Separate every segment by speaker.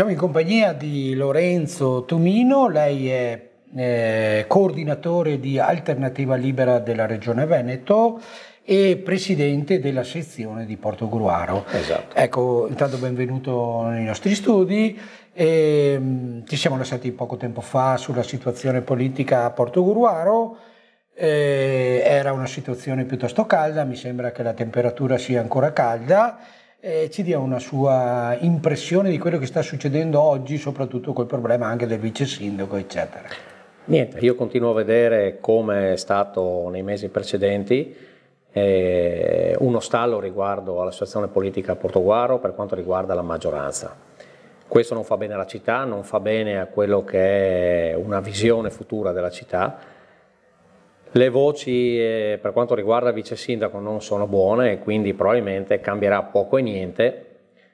Speaker 1: Siamo in compagnia di Lorenzo Tumino, lei è eh, coordinatore di Alternativa Libera della Regione Veneto e presidente della sezione di Portogruaro.
Speaker 2: Esatto.
Speaker 1: Ecco, intanto benvenuto nei nostri studi. E, mh, mm, ci siamo lasciati poco tempo fa sulla situazione politica a Portogruaro. Eh, era una situazione piuttosto calda, mi sembra che la temperatura sia ancora calda eh, ci dia una sua impressione di quello che sta succedendo oggi, soprattutto col problema anche del vice sindaco, eccetera.
Speaker 2: Niente, io continuo a vedere come è stato nei mesi precedenti eh, uno stallo riguardo alla situazione politica a Portoguaro per quanto riguarda la maggioranza. Questo non fa bene alla città, non fa bene a quello che è una visione futura della città le voci eh, per quanto riguarda il vice sindaco non sono buone e quindi probabilmente cambierà poco e niente,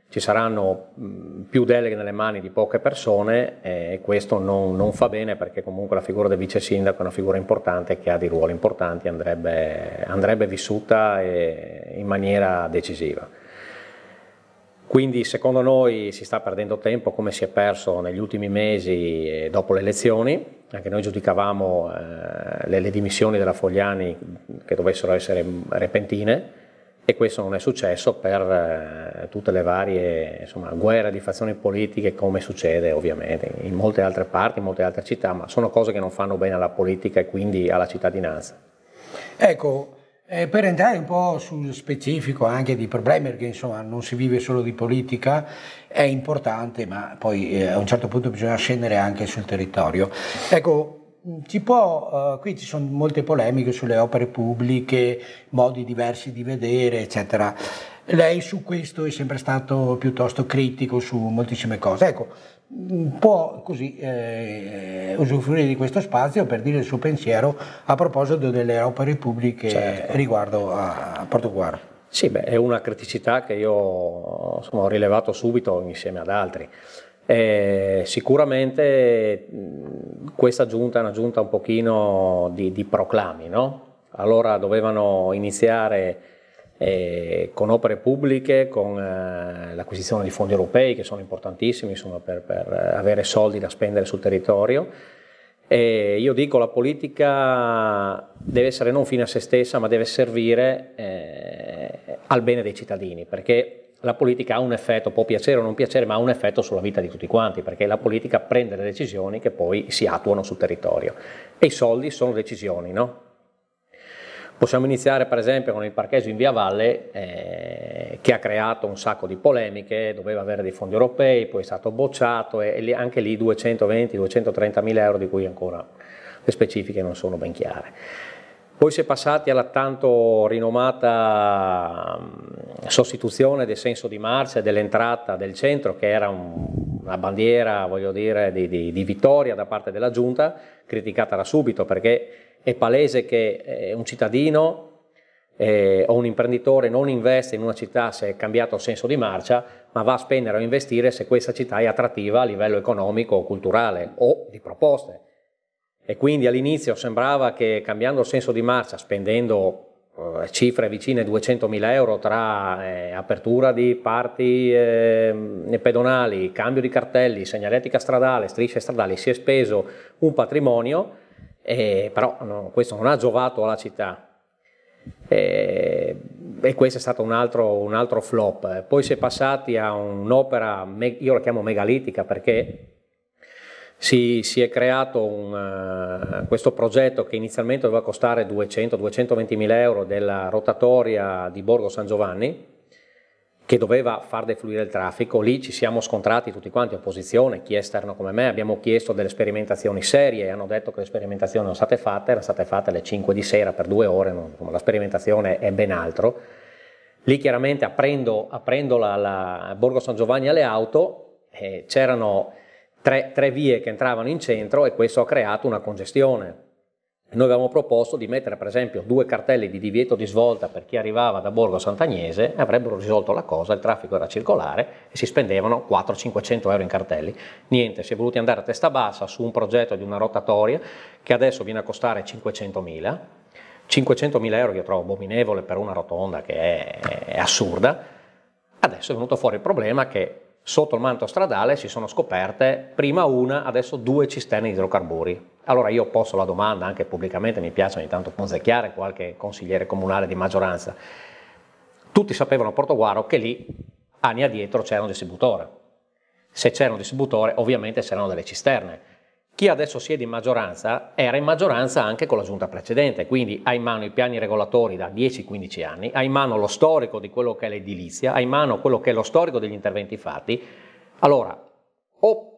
Speaker 2: ci saranno mh, più deleghe nelle mani di poche persone e questo non, non, fa bene perché comunque la figura del vice sindaco è una figura importante che ha dei ruoli importanti, andrebbe, andrebbe vissuta eh, in maniera decisiva. Quindi secondo noi si sta perdendo tempo come si è perso negli ultimi mesi eh, dopo le elezioni, anche noi giudicavamo eh, le, le, dimissioni della Fogliani che dovessero essere repentine e questo non è successo per eh, tutte le varie insomma, guerre di fazioni politiche come succede ovviamente in molte altre parti, in molte altre città, ma sono cose che non fanno bene alla politica e quindi alla cittadinanza.
Speaker 1: Ecco, eh, per entrare un po' sul specifico anche di problemi, perché insomma non si vive solo di politica, è importante, ma poi eh, a un certo punto bisogna scendere anche sul territorio. Ecco, ci può, uh, qui ci sono molte polemiche sulle opere pubbliche, modi diversi di vedere, eccetera. Lei su questo è sempre stato piuttosto critico su moltissime cose. Ecco, può così eh, usufruire di questo spazio per dire il suo pensiero a proposito delle opere pubbliche certo. riguardo a, Portoguaro.
Speaker 2: Sì, beh, è una criticità che io insomma, ho rilevato subito insieme ad altri. Eh, sicuramente questa giunta è una giunta un pochino di, di proclami, no? Allora dovevano iniziare eh, con opere pubbliche, con eh, l'acquisizione di fondi europei che sono importantissimi insomma, per, per, avere soldi da spendere sul territorio. E io dico la politica deve essere non fine a se stessa ma deve servire eh, al bene dei cittadini perché la politica ha un effetto, può piacere o non piacere, ma ha un effetto sulla vita di tutti quanti, perché la politica prende le decisioni che poi si attuano sul territorio. E i soldi sono decisioni, no? Possiamo iniziare per esempio con il parcheggio in Via Valle eh, che ha creato un sacco di polemiche, doveva avere dei fondi europei, poi è stato bocciato e, e anche lì 220-230 mila euro di cui ancora le specifiche non sono ben chiare. Poi si è passati alla tanto rinomata sostituzione del senso di marcia e dell'entrata del centro che era un, una bandiera voglio dire, di, di, di vittoria da parte della giunta, criticata da subito perché è palese che eh, un cittadino eh, o un imprenditore non investe in una città se è cambiato il senso di marcia, ma va a spendere o investire se questa città è attrattiva a livello economico o culturale o di proposte. E quindi all'inizio sembrava che cambiando il senso di marcia, spendendo eh, cifre vicine ai 200.000 euro tra eh, apertura di parti eh, pedonali, cambio di cartelli, segnaletica stradale, strisce stradali, si è speso un patrimonio eh, però no, questo non ha giovato alla città. Eh, e questo è stato un altro, un altro, flop. Poi si è passati a un'opera, io la chiamo megalitica perché si, si è creato un, uh, questo progetto che inizialmente doveva costare 200-220 mila euro della rotatoria di Borgo San Giovanni, che doveva far defluire il traffico, lì ci siamo scontrati tutti quanti, opposizione, chi esterno come me, abbiamo chiesto delle sperimentazioni serie, hanno detto che le sperimentazioni sono state fatte, erano state fatte alle 5 di sera per due ore, non, la sperimentazione è ben altro. Lì chiaramente aprendo, aprendo la, la Borgo San Giovanni alle auto eh, c'erano tre, tre vie che entravano in centro e questo ha creato una congestione noi avevamo proposto di mettere per esempio due cartelli di divieto di svolta per chi arrivava da Borgo Sant'Agnese e avrebbero risolto la cosa, il traffico era circolare e si spendevano 400-500 euro in cartelli. Niente, si è voluti andare a testa bassa su un progetto di una rotatoria che adesso viene a costare 500.000, 500.000 euro che io trovo abominevole per una rotonda che è, è assurda, adesso è venuto fuori il problema che sotto il manto stradale si sono scoperte prima una, adesso due cisterne di idrocarburi. Allora io posso la domanda anche pubblicamente, mi piace ogni tanto punzecchiare qualche consigliere comunale di maggioranza. Tutti sapevano a Portoguaro che lì anni addietro c'era un distributore. Se c'era un distributore ovviamente c'erano delle cisterne. Chi adesso siede in maggioranza era in maggioranza anche con la giunta precedente, quindi ha in mano i piani regolatori da 10-15 anni, ha in mano lo storico di quello che è l'edilizia, ha in mano quello che è lo storico degli interventi fatti. Allora, o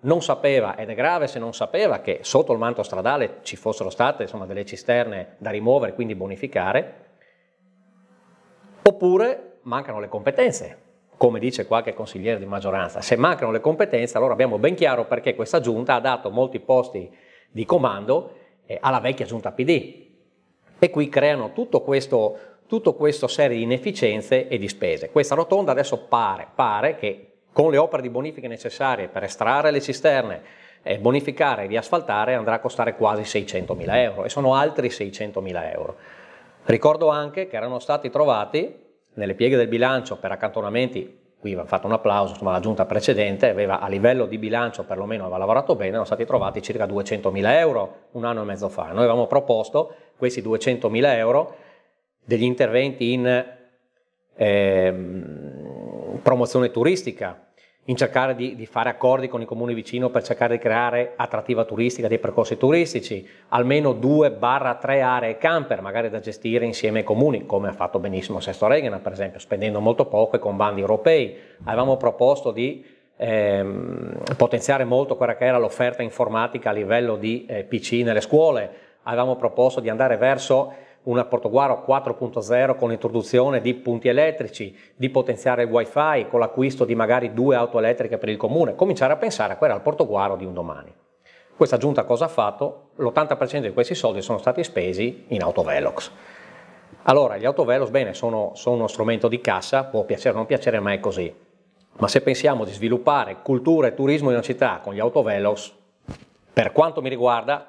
Speaker 2: non sapeva, ed è grave se non sapeva, che sotto il manto stradale ci fossero state insomma, delle cisterne da rimuovere, quindi bonificare, oppure mancano le competenze come dice qualche consigliere di maggioranza. Se mancano le competenze, allora abbiamo ben chiaro perché questa giunta ha dato molti posti di comando eh, alla vecchia giunta PD. E qui creano tutto questo, tutto questo serie di inefficienze e di spese. Questa rotonda adesso pare, pare che con le opere di bonifica necessarie per estrarre le cisterne, eh, bonificare e riasfaltare andrà a costare quasi 600 mila euro e sono altri 600 mila euro. Ricordo anche che erano stati trovati nelle pieghe del bilancio per accantonamenti, qui va fatto un applauso, insomma la giunta precedente aveva a livello di bilancio perlomeno aveva lavorato bene, erano stati trovati circa 200 mila euro un anno e mezzo fa. Noi avevamo proposto questi 200 mila euro degli interventi in eh, promozione turistica, in cercare di, di, fare accordi con i comuni vicino per cercare di creare attrattiva turistica, dei percorsi turistici, almeno 2-3 aree camper, magari da gestire insieme ai comuni, come ha fatto benissimo Sesto Regena, per esempio, spendendo molto poco e con bandi europei. Avevamo proposto di ehm, potenziare molto quella che era l'offerta informatica a livello di eh, PC nelle scuole, avevamo proposto di andare verso una Portoguaro 4.0 con l'introduzione di punti elettrici, di potenziare il wifi con l'acquisto di magari due auto elettriche per il comune, cominciare a pensare a quella al Portoguaro di un domani. Questa giunta cosa ha fatto? L'80% di questi soldi sono stati spesi in autovelox. Allora, gli autovelox, bene, sono, sono uno strumento di cassa, può piacere o non piacere, ma è così. Ma se pensiamo di sviluppare cultura e turismo in una città con gli autovelox, per quanto mi riguarda,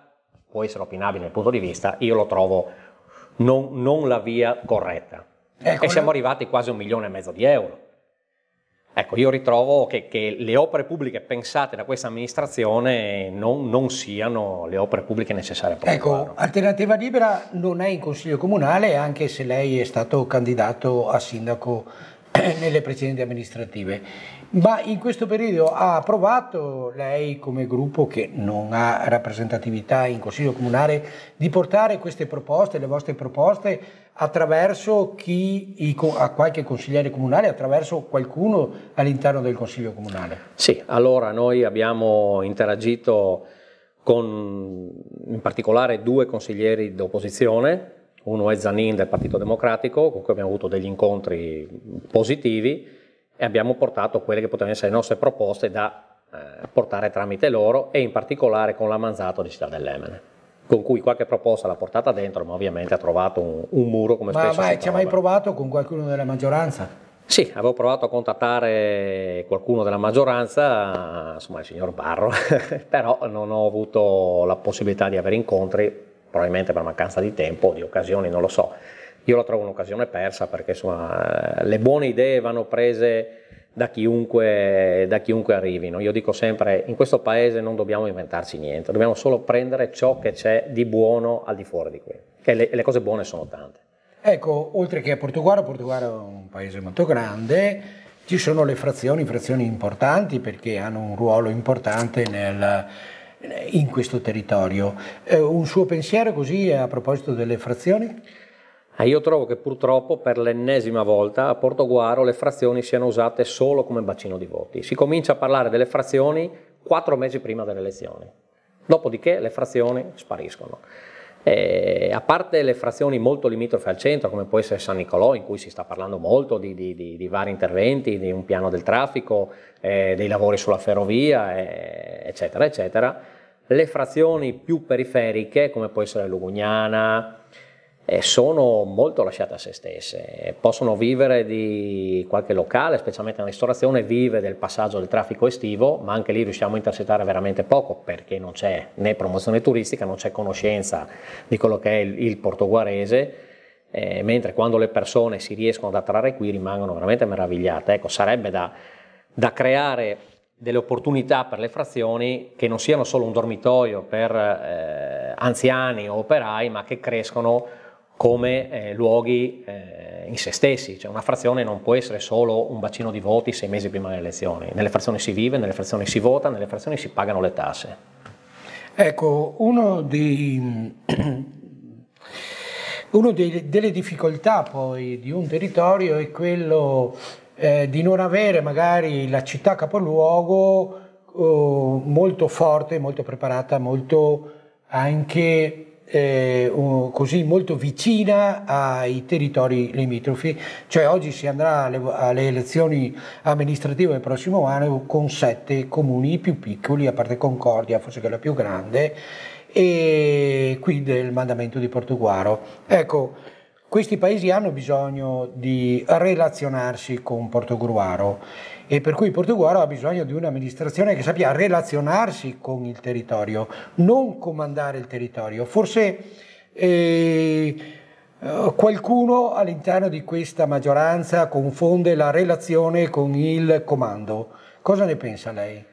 Speaker 2: può essere opinabile dal punto di vista, io lo trovo non, non la via corretta. Ecco, e siamo arrivati quasi a un milione e mezzo di euro. Ecco, io ritrovo che, che, le opere pubbliche pensate da questa amministrazione non, non siano le opere pubbliche necessarie
Speaker 1: Ecco, Alternativa Libera non è in consiglio comunale, anche se lei è stato candidato a sindaco nelle precedenti amministrative. Ma in questo periodo ha approvato lei come gruppo che non ha rappresentatività in Consiglio Comunale di portare queste proposte, le vostre proposte, attraverso chi, a qualche consigliere comunale, attraverso qualcuno all'interno del Consiglio Comunale?
Speaker 2: Sì, allora noi abbiamo interagito con in particolare due consiglieri d'opposizione, uno è Zanin del Partito Democratico, con cui abbiamo avuto degli incontri positivi e abbiamo portato quelle che potevano essere le nostre proposte da eh, portare tramite loro e in particolare con la Manzato di Città dell'Emene con cui qualche proposta l'ha portata dentro, ma ovviamente ha trovato un, un muro come ma, spesso ma
Speaker 1: ci hai mai provato con qualcuno della maggioranza?
Speaker 2: Sì, avevo provato a contattare qualcuno della maggioranza, insomma il signor Barro, però non ho avuto la possibilità di avere incontri probabilmente per mancanza di tempo o di occasioni, non lo so. Io la trovo un'occasione persa perché insomma, le buone idee vanno prese da chiunque, da chiunque, arrivino. Io dico sempre, in questo paese non dobbiamo inventarci niente, dobbiamo solo prendere ciò che c'è di buono al di fuori di qui, che le, le cose buone sono tante.
Speaker 1: Ecco, oltre che a Portogallo, Portogallo è un paese molto grande, ci sono le frazioni, frazioni importanti perché hanno un ruolo importante nel, in questo territorio. Eh, un suo pensiero così a proposito delle frazioni?
Speaker 2: Eh, io trovo che purtroppo per l'ennesima volta a Portoguaro le frazioni siano usate solo come bacino di voti. Si comincia a parlare delle frazioni quattro mesi prima delle elezioni, dopodiché le frazioni spariscono. Eh, a parte le frazioni molto limitrofe al centro, come può essere San Nicolò, in cui si sta parlando molto di, di, di, di vari interventi, di un piano del traffico, eh, dei lavori sulla ferrovia, eh, eccetera, eccetera, le frazioni più periferiche, come può essere Lugugnana, sono molto lasciate a se stesse, possono vivere di qualche locale, specialmente la ristorazione, vive del passaggio del traffico estivo, ma anche lì riusciamo a intercettare veramente poco perché non c'è né promozione turistica, non c'è conoscenza di quello che è il, il portoguarese, eh, mentre quando le persone si riescono ad attrarre qui rimangono veramente meravigliate. Ecco, sarebbe da da creare delle opportunità per le frazioni che non siano solo un dormitorio per eh, anziani o operai, ma che crescono come eh, luoghi eh, in se stessi, cioè una frazione non può essere solo un bacino di voti sei mesi prima delle elezioni, nelle frazioni si vive, nelle frazioni si vota, nelle frazioni si pagano le tasse.
Speaker 1: Ecco, uno dei, uno dei, delle difficoltà poi di un territorio è quello eh, di non avere magari la città capoluogo eh, molto forte, molto preparata, molto anche eh, così molto vicina ai territori limitrofi, cioè oggi si andrà alle, alle, elezioni amministrative del prossimo anno con sette comuni più piccoli, a parte Concordia, forse che è la più grande, e qui del mandamento di Portuguaro. Ecco, questi paesi hanno bisogno di relazionarsi con Portogruaro e per cui Portogruaro ha bisogno di un'amministrazione che sappia relazionarsi con il territorio, non comandare il territorio. Forse eh, qualcuno all'interno di questa maggioranza confonde la relazione con il comando. Cosa ne pensa lei?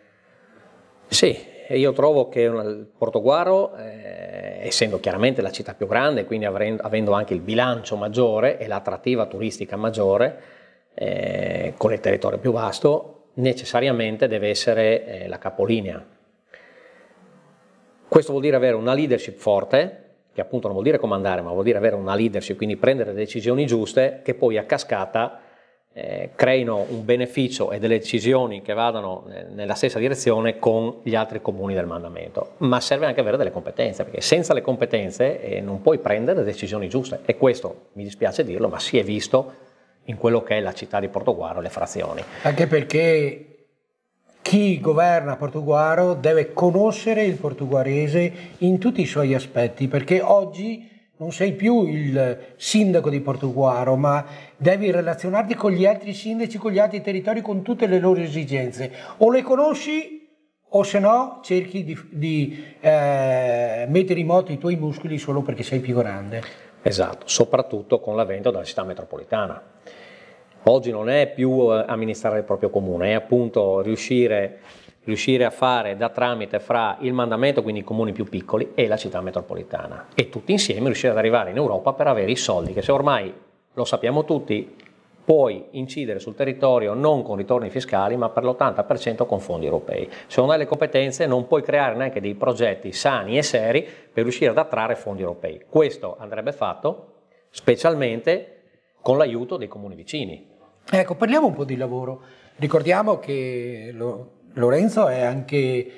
Speaker 2: Sì, io trovo che Portoguaro, eh, essendo chiaramente la città più grande, quindi avendo anche il bilancio maggiore e l'attrattiva turistica maggiore, eh, con il territorio più vasto, necessariamente deve essere eh, la capolinea. Questo vuol dire avere una leadership forte, che appunto non vuol dire comandare, ma vuol dire avere una leadership, quindi prendere decisioni giuste che poi a cascata eh, creino un beneficio e delle decisioni che vadano eh, nella stessa direzione con gli altri comuni del mandamento. Ma serve anche avere delle competenze, perché senza le competenze eh, non puoi prendere decisioni giuste. E questo, mi dispiace dirlo, ma si è visto in quello che è la città di Portoguaro, le frazioni.
Speaker 1: Anche perché chi governa Portoguaro deve conoscere il portoguarese in tutti i suoi aspetti, perché oggi non sei più il sindaco di Portoguaro, ma devi relazionarti con gli altri sindaci, con gli altri territori, con tutte le loro esigenze. O le conosci o se no cerchi di, di eh, mettere in moto i tuoi muscoli solo perché sei più grande.
Speaker 2: Esatto, soprattutto con l'avvento della città metropolitana. Oggi non è più eh, amministrare il proprio comune, è appunto riuscire, riuscire a fare da tramite fra il mandamento, quindi i comuni più piccoli, e la città metropolitana. E tutti insieme riuscire ad arrivare in Europa per avere i soldi, che se ormai lo sappiamo tutti, puoi incidere sul territorio non con ritorni fiscali, ma per l'80% con fondi europei. Se non hai le competenze non puoi creare neanche dei progetti sani e seri per riuscire ad attrarre fondi europei. Questo andrebbe fatto specialmente con l'aiuto dei comuni vicini.
Speaker 1: Ecco, parliamo un po' di lavoro. Ricordiamo che Lorenzo è anche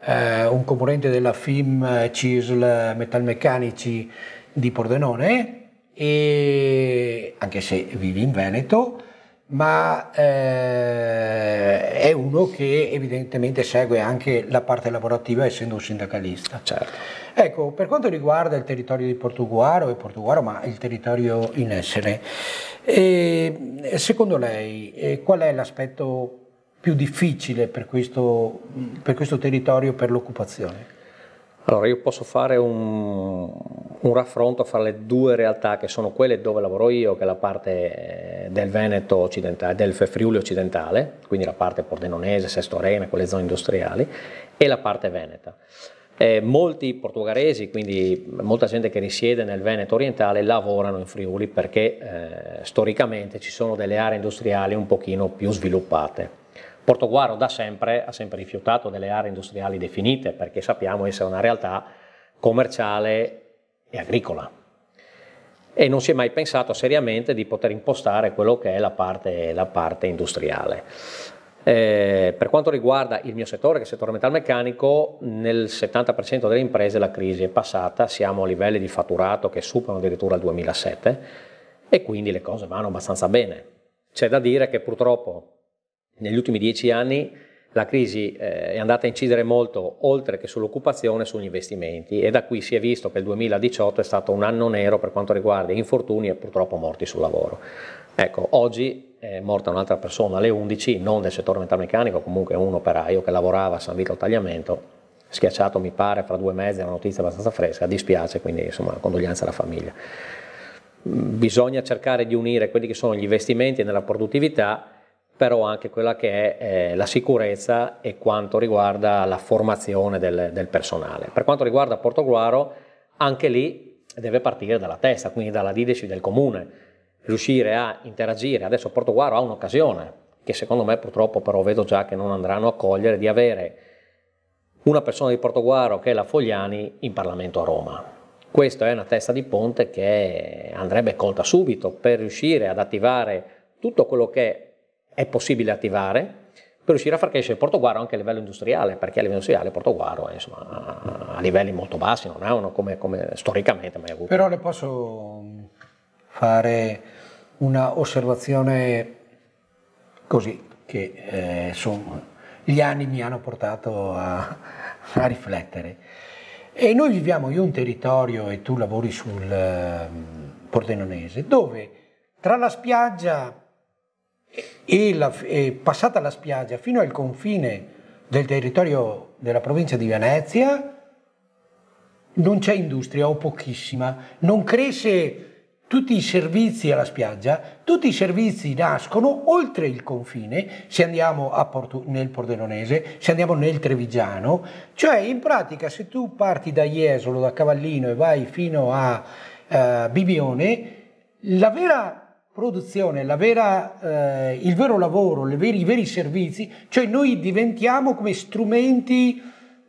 Speaker 1: eh, un componente della FIM CISL Metalmeccanici di Pordenone, e, anche se vivi in Veneto, ma eh, è uno che evidentemente segue anche la parte lavorativa essendo un sindacalista.
Speaker 2: Certo.
Speaker 1: Ecco, per quanto riguarda il territorio di Portuguaro e Portuguaro, ma il territorio in essere, eh, secondo lei eh, qual è l'aspetto più difficile per questo, per questo territorio per l'occupazione?
Speaker 2: Allora, io posso fare un, un, raffronto fra le due realtà che sono quelle dove lavoro io, che è la parte del Veneto occidentale, del Friuli occidentale, quindi la parte pordenonese, Sesto Arena, quelle zone industriali, e la parte veneta. Eh, molti portoghesi, quindi molta gente che risiede nel Veneto orientale, lavorano in Friuli perché eh, storicamente ci sono delle aree industriali un pochino più sviluppate. Portoguaro da sempre ha sempre rifiutato delle aree industriali definite perché sappiamo essere una realtà commerciale e agricola e non si è mai pensato seriamente di poter impostare quello che è la parte, la parte industriale. Eh, per quanto riguarda il mio settore, che è il settore metalmeccanico, nel 70% delle imprese la crisi è passata, siamo a livelli di fatturato che superano addirittura il 2007 e quindi le cose vanno abbastanza bene. C'è da dire che purtroppo negli ultimi dieci anni la crisi eh, è andata a incidere molto, oltre che sull'occupazione, sugli investimenti e da qui si è visto che il 2018 è stato un anno nero per quanto riguarda infortuni e purtroppo morti sul lavoro. Ecco, oggi è morta un'altra persona alle 11, non del settore metalmeccanico, comunque un operaio che lavorava a San Vito tagliamento, schiacciato mi pare fra due mesi, è una notizia abbastanza fresca, dispiace, quindi insomma condoglianze alla famiglia. Bisogna cercare di unire quelli che sono gli investimenti nella produttività però anche quella che è eh, la sicurezza e quanto riguarda la formazione del, del personale. Per quanto riguarda Portoguaro, anche lì deve partire dalla testa, quindi dalla leadership del comune, riuscire a interagire. Adesso Portoguaro ha un'occasione, che secondo me purtroppo però vedo già che non andranno a cogliere, di avere una persona di Portoguaro che è la Fogliani in Parlamento a Roma. Questa è una testa di ponte che andrebbe colta subito per riuscire ad attivare tutto quello che è possibile attivare per riuscire a far crescere Portoguaro anche a livello industriale, perché a livello industriale Portoguaro insomma, a livelli molto bassi, non è uno come, come storicamente mai avuto.
Speaker 1: Però le posso fare una osservazione così, che eh, insomma, gli anni mi hanno portato a, a, riflettere. E noi viviamo in un territorio, e tu lavori sul eh, Pordenonese, dove tra la spiaggia e, la, e passata la spiaggia fino al confine del territorio della provincia di Venezia non c'è industria o pochissima, non cresce tutti i servizi alla spiaggia, tutti i servizi nascono oltre il confine, se andiamo Porto, nel Pordenonese, se andiamo nel Trevigiano, cioè in pratica se tu parti da Jesolo, da Cavallino e vai fino a uh, Bibione, la vera produzione, vera, eh, il vero lavoro, veri, i veri servizi, cioè noi diventiamo come strumenti,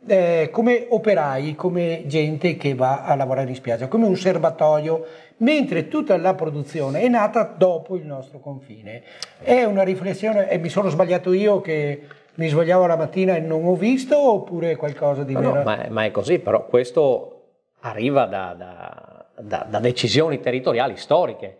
Speaker 1: eh, come operai, come gente che va a lavorare in spiaggia, come un serbatoio, mentre tutta la produzione è nata dopo il nostro confine. È una riflessione, e mi sono sbagliato io che mi svegliavo la mattina e non ho visto oppure qualcosa di
Speaker 2: no,
Speaker 1: vero?
Speaker 2: No, ma, ma, è così, però questo arriva da, da, da, da decisioni territoriali storiche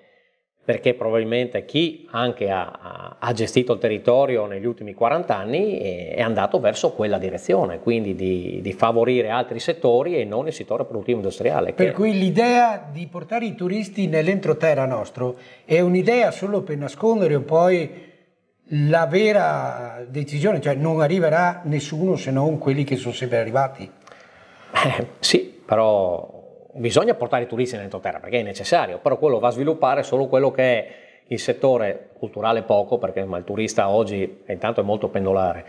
Speaker 2: perché probabilmente chi anche ha, ha, gestito il territorio negli ultimi 40 anni è andato verso quella direzione, quindi di, di favorire altri settori e non il settore produttivo industriale.
Speaker 1: Per cui l'idea di portare i turisti nell'entroterra nostro è un'idea solo per nascondere poi la vera decisione, cioè non arriverà nessuno se non quelli che sono sempre arrivati.
Speaker 2: Eh, sì, però bisogna portare i turisti nell'entroterra perché è necessario, però quello va a sviluppare solo quello che è il settore culturale poco, perché ma il turista oggi intanto è molto pendolare,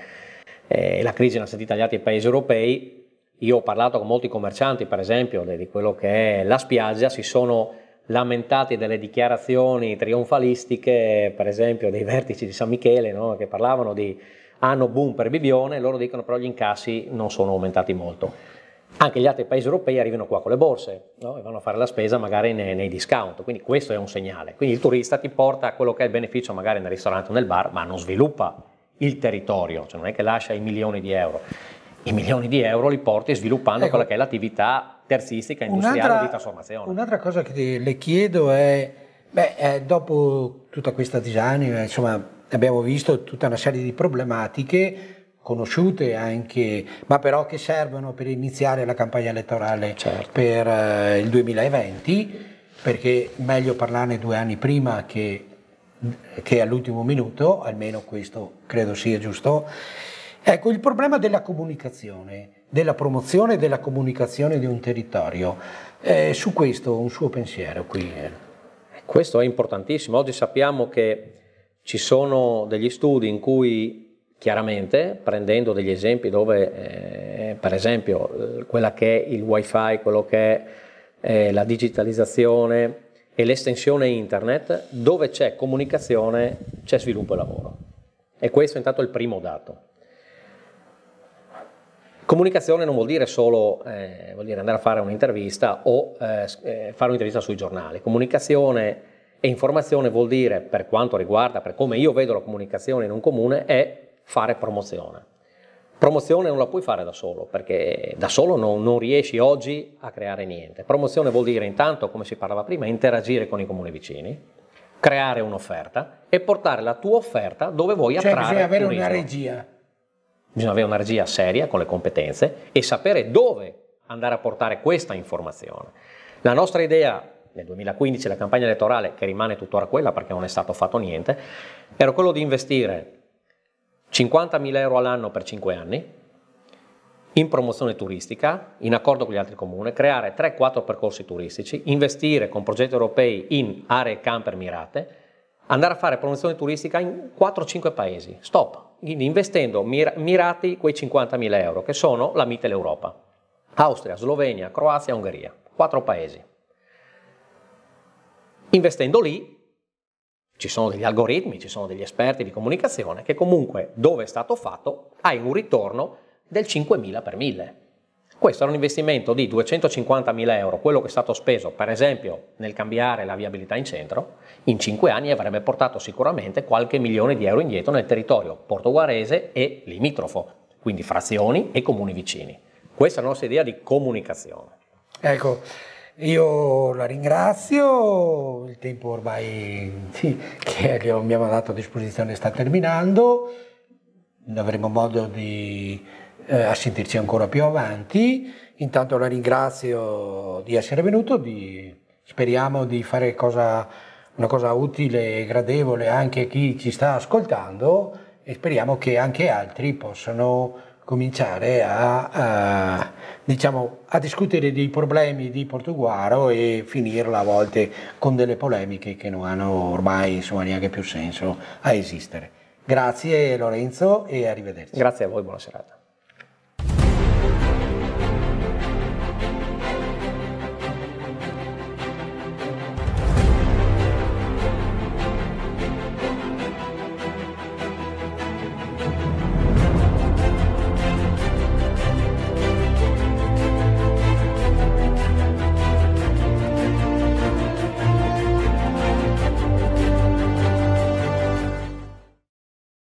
Speaker 2: eh, la crisi l'hanno sentita gli altri paesi europei, io ho parlato con molti commercianti per esempio di quello che è la spiaggia, si sono lamentati delle dichiarazioni trionfalistiche, per esempio dei vertici di San Michele, no? che parlavano di anno boom per Bibione, loro dicono però gli incassi non sono aumentati molto anche gli altri paesi europei arrivano qua con le borse no? e vanno a fare la spesa magari nei, nei, discount, quindi questo è un segnale. Quindi il turista ti porta a quello che è il beneficio magari nel ristorante o nel bar, ma non sviluppa il territorio, cioè non è che lascia i milioni di euro. I milioni di euro li porti sviluppando ecco, quella che è l'attività terzistica, industriale di trasformazione.
Speaker 1: Un'altra cosa che le chiedo è, beh, eh, dopo tutta questa disanima, insomma, abbiamo visto tutta una serie di problematiche conosciute anche, ma però che servono per iniziare la campagna elettorale certo. per uh, il 2020, perché meglio parlarne due anni prima che, che all'ultimo minuto, almeno questo credo sia giusto. Ecco, il problema della comunicazione, della promozione e della comunicazione di un territorio. Eh, su questo un suo pensiero qui.
Speaker 2: Questo è importantissimo. Oggi sappiamo che ci sono degli studi in cui Chiaramente prendendo degli esempi dove, eh, per esempio, eh, quella che è il wifi, quello che è eh, la digitalizzazione e l'estensione internet, dove c'è comunicazione c'è sviluppo e lavoro. E questo è intanto il primo dato. Comunicazione non vuol dire solo eh, vuol dire andare a fare un'intervista o eh, eh, fare un'intervista sui giornali. Comunicazione e informazione vuol dire, per quanto riguarda, per come io vedo la comunicazione in un comune, è fare promozione. Promozione non la puoi fare da solo, perché da solo non, non, riesci oggi a creare niente. Promozione vuol dire intanto, come si parlava prima, interagire con i comuni vicini, creare un'offerta e portare la tua offerta dove vuoi
Speaker 1: cioè,
Speaker 2: attrarre
Speaker 1: bisogna avere turismo. una regia.
Speaker 2: Bisogna avere una regia seria con le competenze e sapere dove andare a portare questa informazione. La nostra idea nel 2015, la campagna elettorale, che rimane tuttora quella perché non è stato fatto niente, era quello di investire 50.000 euro all'anno per 5 anni, in promozione turistica, in accordo con gli altri comuni, creare 3-4 percorsi turistici, investire con progetti europei in aree camper mirate, andare a fare promozione turistica in 4-5 paesi, stop, investendo mir- mirati quei 50.000 euro che sono la Mitteleuropa, Austria, Slovenia, Croazia, Ungheria, quattro paesi. Investendo lì ci sono degli algoritmi, ci sono degli esperti di comunicazione che comunque dove è stato fatto hai un ritorno del 5.000 per 1000. Questo era un investimento di 250.000 euro, quello che è stato speso per esempio nel cambiare la viabilità in centro, in 5 anni avrebbe portato sicuramente qualche milione di euro indietro nel territorio portoguarese e limitrofo, quindi frazioni e comuni vicini. Questa è la nostra idea di comunicazione.
Speaker 1: Ecco, io la ringrazio, il tempo ormai che abbiamo dato a disposizione sta terminando, avremo modo di eh, a ancora più avanti. Intanto la ringrazio di essere venuto, di, speriamo di fare cosa, una cosa utile e gradevole anche a chi ci sta ascoltando e speriamo che anche altri possano cominciare a, a, diciamo, a discutere dei problemi di Portuguaro e finirla a volte con delle polemiche che non hanno ormai insomma, neanche più senso a esistere. Grazie Lorenzo e arrivederci.
Speaker 2: Grazie a voi, buona serata.